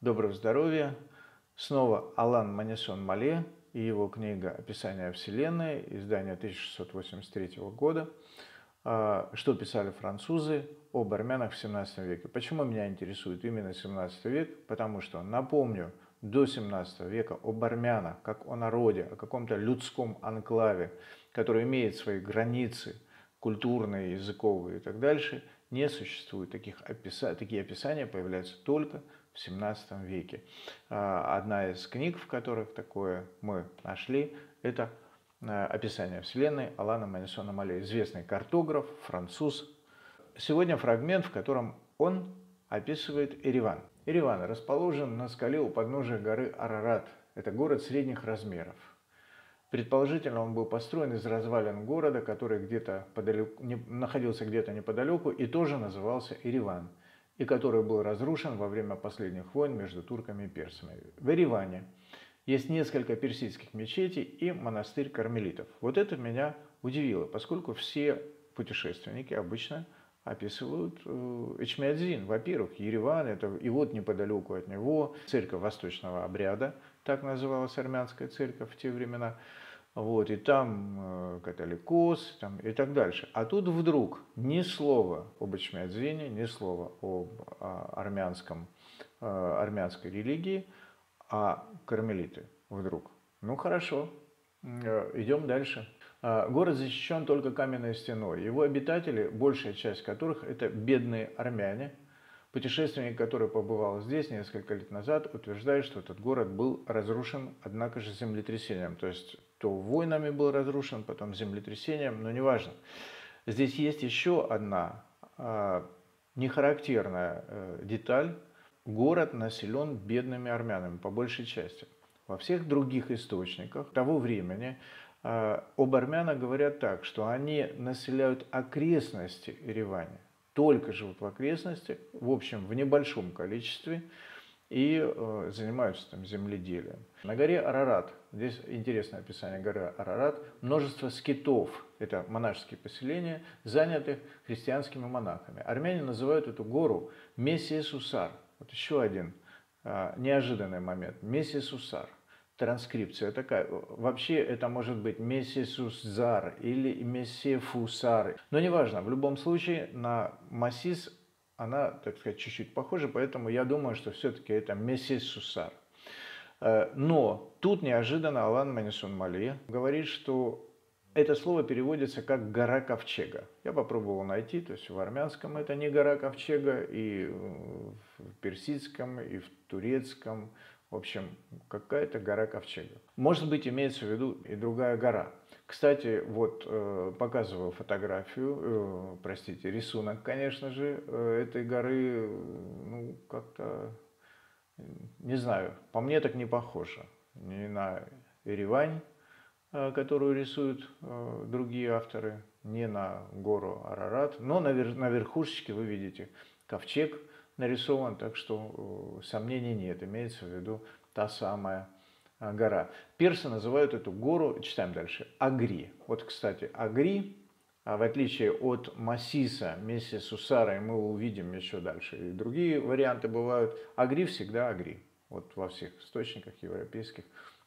Доброго здоровья! Снова Алан Манисон Мале и его книга «Описание Вселенной», издание 1683 года. А, что писали французы об армянах в 17 веке? Почему меня интересует именно 17 век? Потому что, напомню, до 17 века об армянах, как о народе, о каком-то людском анклаве, который имеет свои границы культурные, языковые и так дальше, не существует. Таких описа... Такие описания появляются только в 17 веке. А, одна из книг, в которых такое мы нашли, это а, «Описание Вселенной» Алана Манисона Мале, известный картограф, француз. Сегодня фрагмент, в котором он описывает Ереван. Ереван расположен на скале у подножия горы Арарат. Это город средних размеров. Предположительно, он был построен из развалин города, который где-то находился где-то неподалеку и тоже назывался Ереван – и который был разрушен во время последних войн между турками и персами. В Ереване есть несколько персидских мечетей и монастырь кармелитов. Вот это меня удивило, поскольку все путешественники обычно описывают э, Эчмиадзин. Во-первых, Ереван, это и вот неподалеку от него церковь восточного обряда, так называлась армянская церковь в те времена – вот, и там э, католикос там, и так дальше. А тут вдруг ни слова об Ичмиадзине, ни слова об а, армянском, а, армянской религии, а кармелиты вдруг. Ну хорошо, э, идем дальше. А, город защищен только каменной стеной. Его обитатели, большая часть которых это бедные армяне – Путешественник, который побывал здесь несколько лет назад, утверждает, что этот город был разрушен, однако же, землетрясением. То есть то войнами был разрушен, потом землетрясением, но неважно. Здесь есть еще одна э, нехарактерная э, деталь. Город населен бедными армянами, по большей части. Во всех других источниках того времени э, об армянах говорят так, что они населяют окрестности Еревани только живут в окрестностях, в общем, в небольшом количестве, и э, занимаются там земледелием. На горе Арарат, здесь интересное описание горы Арарат, множество скитов, это монашеские поселения, занятых христианскими монахами. Армяне называют эту гору Мессия Сусар. Вот еще один э, неожиданный момент. Мессия Сусар транскрипция такая. Вообще это может быть мессисузар или мессефусар. Но неважно, в любом случае на массис она, так сказать, чуть-чуть похожа, поэтому я думаю, что все-таки это мессисусар. Э, но тут неожиданно Алан Манисун Мали говорит, что это слово переводится как «гора ковчега». Я попробовал найти, то есть в армянском это не «гора ковчега», и в персидском, и в турецком, в общем, какая-то гора ковчега. Может быть, имеется в виду и другая гора. Кстати, вот э, показывал фотографию, э, простите, рисунок, конечно же, э, этой горы, ну, как-то, не знаю, по мне так не похоже. Ни на Еревань, которую рисуют другие авторы, ни на гору Арарат. Но на, вер, на верхушечке вы видите ковчег – нарисован, так что сомнений нет, имеется в виду та самая гора. Персы называют эту гору, читаем дальше, Агри. Вот, кстати, Агри, а в отличие от Массиса, вместе с Усарой, мы увидим еще дальше, и другие варианты бывают, Агри всегда Агри. Вот во всех источниках европейских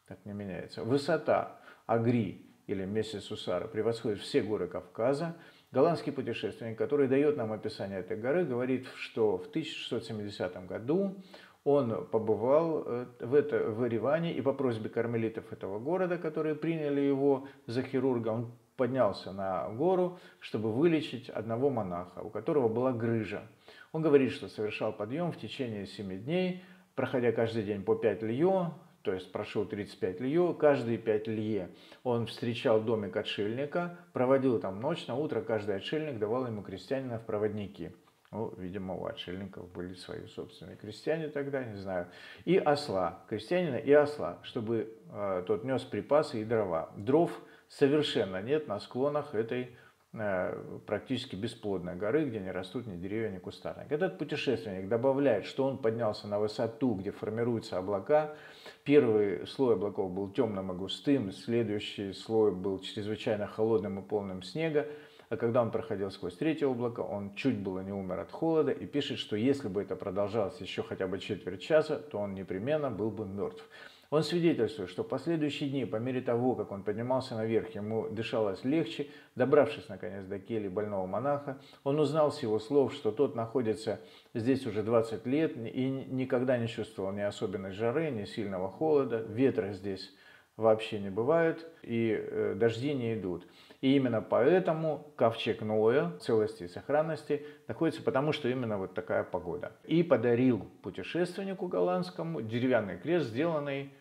так не меняется. Высота Агри или Мессис Усара превосходит все горы Кавказа, Голландский путешественник, который дает нам описание этой горы, говорит, что в 1670 году он побывал э, в, это, в Ереване, и по просьбе кармелитов этого города, которые приняли его за хирурга, он поднялся на гору, чтобы вылечить одного монаха, у которого была грыжа. Он говорит, что совершал подъем в течение семи дней, проходя каждый день по 5 лье, то есть прошел 35 лье, каждые 5 лье он встречал домик отшельника, проводил там ночь, на утро каждый отшельник давал ему крестьянина в проводники. Ну, видимо, у отшельников были свои собственные крестьяне тогда, не знаю. И осла, крестьянина и осла, чтобы э, тот нес припасы и дрова. Дров совершенно нет на склонах этой Э, практически бесплодной горы, где не растут ни деревья, ни кустарник. Этот путешественник добавляет, что он поднялся на высоту, где формируются облака. Первый слой облаков был темным и густым, следующий слой был чрезвычайно холодным и полным снега, а когда он проходил сквозь третье облако, он чуть было не умер от холода и пишет, что если бы это продолжалось еще хотя бы четверть часа, то он непременно был бы мертв. Он свидетельствует, что в последующие дни, по мере того, как он поднимался наверх, ему дышалось легче. Добравшись, наконец, до кельи больного монаха, он узнал с его слов, что тот находится здесь уже 20 лет и никогда не чувствовал ни особенной жары, ни сильного холода. Ветра здесь вообще не бывает, и э, дожди не идут. И именно поэтому ковчег Ноя целости и сохранности находится, потому что именно вот такая погода. И подарил путешественнику голландскому деревянный крест, сделанный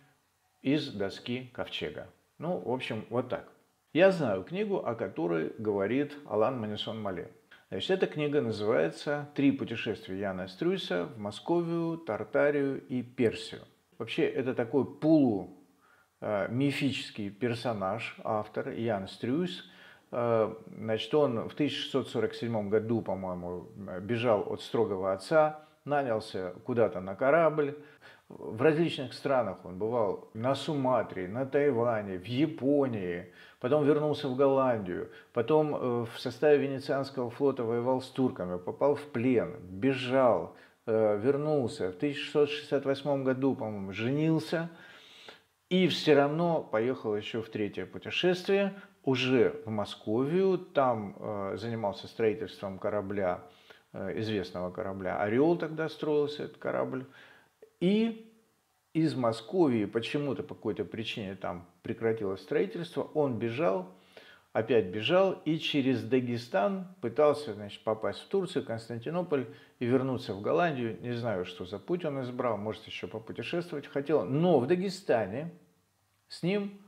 из доски ковчега. Ну, в общем, вот так. Я знаю книгу, о которой говорит Алан Манисон Мале. Значит, эта книга называется «Три путешествия Яна Стрюйса в Московию, Тартарию и Персию». Вообще, это такой полу мифический персонаж, автор Ян Стрюйс. Э, значит, он в 1647 году, по-моему, бежал от строгого отца, нанялся куда-то на корабль, в различных странах он бывал на Суматре, на Тайване, в Японии, потом вернулся в Голландию, потом э, в составе Венецианского флота воевал с турками, попал в плен, бежал, э, вернулся. В 1668 году, по-моему, женился и все равно поехал еще в третье путешествие, уже в Московию, там э, занимался строительством корабля, известного корабля «Орел» тогда строился этот корабль, и из Москвы почему-то по какой-то причине там прекратилось строительство, он бежал, опять бежал и через Дагестан пытался значит, попасть в Турцию, Константинополь и вернуться в Голландию. Не знаю, что за путь он избрал, может еще попутешествовать хотел. Но в Дагестане с ним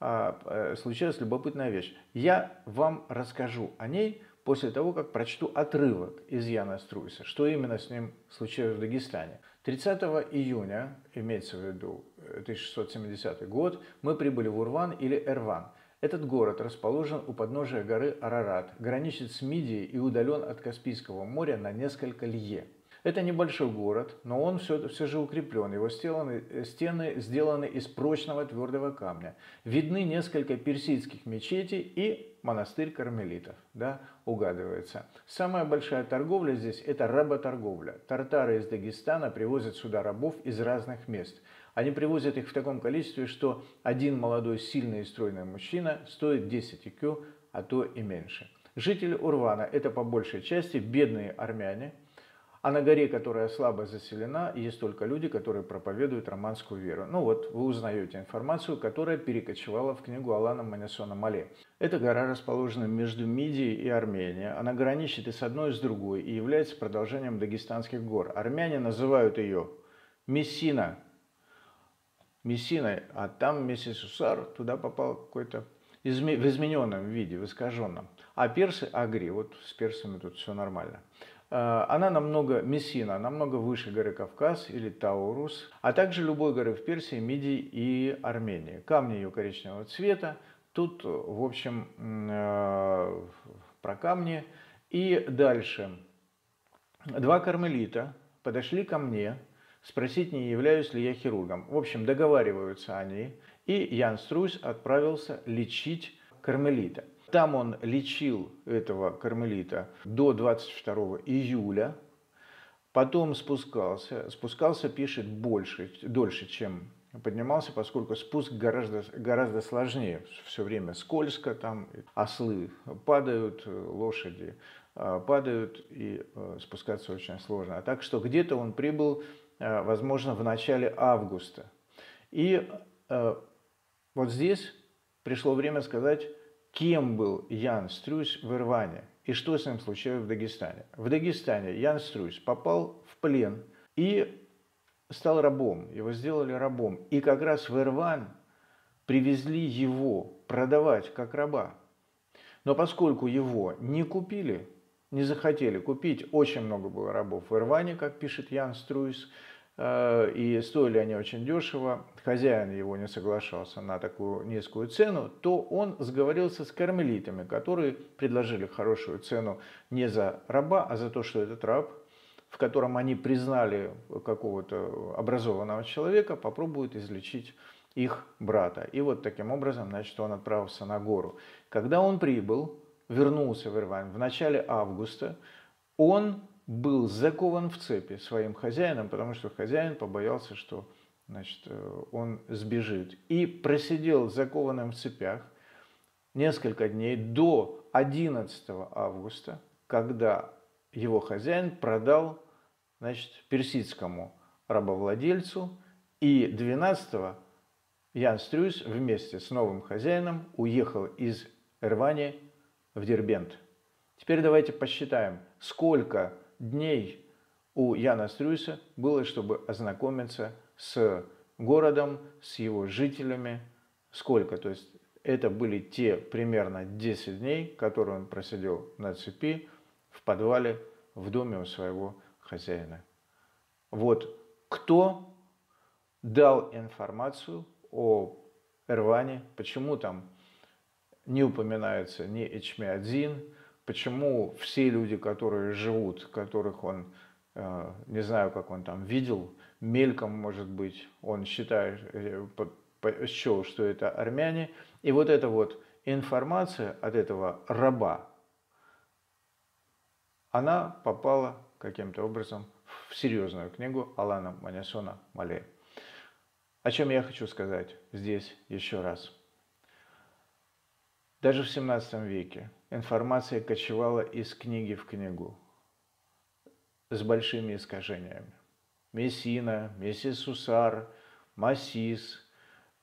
а, а, случилась любопытная вещь. Я вам расскажу о ней после того, как прочту отрывок из Яна Струйса, что именно с ним случилось в Дагестане. 30 июня, имеется в виду 1670 год, мы прибыли в Урван или Эрван. Этот город расположен у подножия горы Арарат, граничит с Мидией и удален от Каспийского моря на несколько лье. Это небольшой город, но он все, все же укреплен. Его стены, стены сделаны из прочного твердого камня. Видны несколько персидских мечетей и монастырь кармелитов. Да, угадывается. Самая большая торговля здесь – это работорговля. Тартары из Дагестана привозят сюда рабов из разных мест. Они привозят их в таком количестве, что один молодой, сильный и стройный мужчина стоит 10 икю, а то и меньше. Жители Урвана – это по большей части бедные армяне – а на горе, которая слабо заселена, есть только люди, которые проповедуют романскую веру. Ну вот, вы узнаете информацию, которая перекочевала в книгу Алана Манесона Мале. Эта гора расположена между Мидией и Арменией. Она граничит и с одной, и с другой, и является продолжением Дагестанских гор. Армяне называют ее Мессина, Мессиной, а там Мессисусар, туда попал какой-то в измененном виде, в искаженном. А персы Агри, вот с персами тут все нормально. Э, она намного, Мессина, намного выше горы Кавказ или Таурус, а также любой горы в Персии, Мидии и Армении. Камни ее коричневого цвета. Тут, в общем, э, про камни. И дальше. Два кармелита подошли ко мне спросить, не являюсь ли я хирургом. В общем, договариваются они, и Ян Струйс отправился лечить кармелита. Там он лечил этого кармелита до 22 июля, потом спускался. Спускался, пишет, больше, дольше, чем поднимался, поскольку спуск гораздо, гораздо сложнее. Все время скользко, там ослы падают, лошади а, падают, и э, спускаться очень сложно. А так что где-то он прибыл, возможно, в начале августа. И э, вот здесь пришло время сказать кем был Ян Стрюсь в Ирване и что с ним случилось в Дагестане. В Дагестане Ян Стрюсь попал в плен и стал рабом, его сделали рабом. И как раз в Ирван привезли его продавать как раба. Но поскольку его не купили, не захотели купить, очень много было рабов в Ирване, как пишет Ян Струйс, Э, и стоили они очень дешево, хозяин его не соглашался на такую низкую цену, то он сговорился с кармелитами, которые предложили хорошую цену не за раба, а за то, что этот раб, в котором они признали какого-то образованного человека, попробует излечить их брата. И вот таким образом, значит, он отправился на гору. Когда он прибыл, вернулся в Ирвань в начале августа, он был закован в цепи своим хозяином, потому что хозяин побоялся, что значит, э, он сбежит. И просидел закованным в цепях несколько дней до 11 августа, когда его хозяин продал значит, персидскому рабовладельцу, и 12 Ян Стрюс вместе с новым хозяином уехал из Ирвани в Дербент. Теперь давайте посчитаем, сколько дней у Яна Стрюса было, чтобы ознакомиться с городом, с его жителями. Сколько? То есть это были те примерно 10 дней, которые он просидел на цепи в подвале в доме у своего хозяина. Вот кто дал информацию о Эрване, почему там не упоминается ни Эчмиадзин, почему все люди, которые живут, которых он, э, не знаю, как он там видел, мельком, может быть, он считает, э, счел, что это армяне. И вот эта вот информация от этого раба, она попала каким-то образом в серьезную книгу Алана Манесона Мале. О чем я хочу сказать здесь еще раз. Даже в 17 веке информация кочевала из книги в книгу с большими искажениями. Мессина, Мессисусар, Массис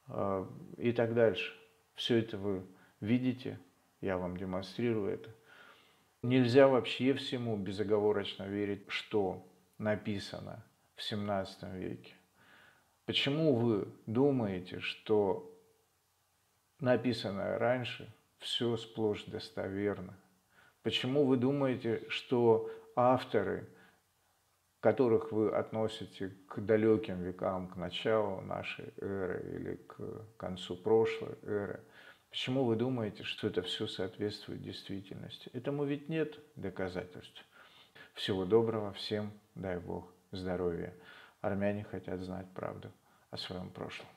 э, и так дальше. Все это вы видите, я вам демонстрирую это. Нельзя вообще всему безоговорочно верить, что написано в 17 веке. Почему вы думаете, что написанное раньше все сплошь достоверно? Почему вы думаете, что авторы, которых вы относите к далеким векам, к началу нашей эры или к концу прошлой эры, почему вы думаете, что это все соответствует действительности? Этому ведь нет доказательств. Всего доброго всем, дай Бог, здоровья. Армяне хотят знать правду о своем прошлом.